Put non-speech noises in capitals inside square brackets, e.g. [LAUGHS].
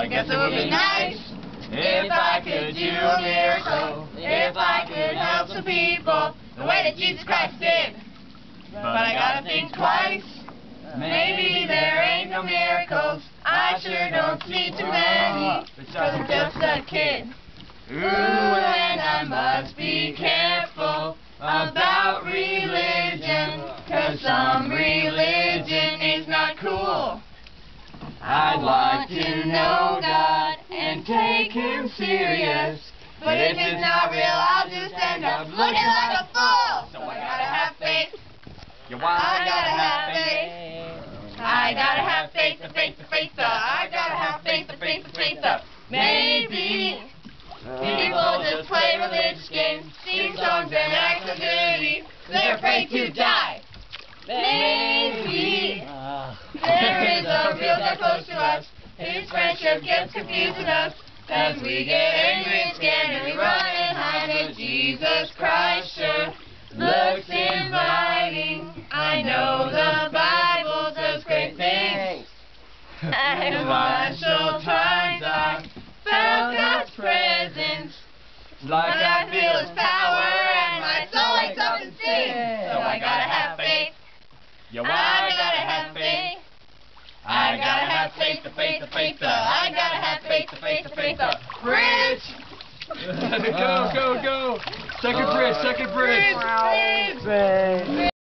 I guess it would be nice if I could do a miracle, if I could help some people the way that Jesus Christ did. But I gotta think twice. Maybe there ain't no miracles. I sure don't see too many. Cause I'm just a kid. Ooh, and I must be careful about religion. Cause some religion. I'd like to know God and take Him serious. But if it's not real, I'll just end up looking like a fool. So I gotta have faith. You I gotta have faith. I gotta have faith, the faith, the faith, the. I gotta have faith, the faith, the faith, the. Maybe people just play religious games, sing songs and act so goody. They're afraid to die. Maybe there is a real God close to us. His friendship gets confusing us. As we get angry and scared and we run and hide, but Jesus Christ sure looks inviting. I know the Bible does great things. [LAUGHS] And special times I felt God's presence. Like And I feel His power and my soul wakes up and sings. So I gotta have faith. You I gotta have faith. I gotta have faith, the faith, the faith, the. I gotta have faith, the faith, the faith, the. Bridge! go, go, go. Second bridge, second bridge. Bridge, bridge!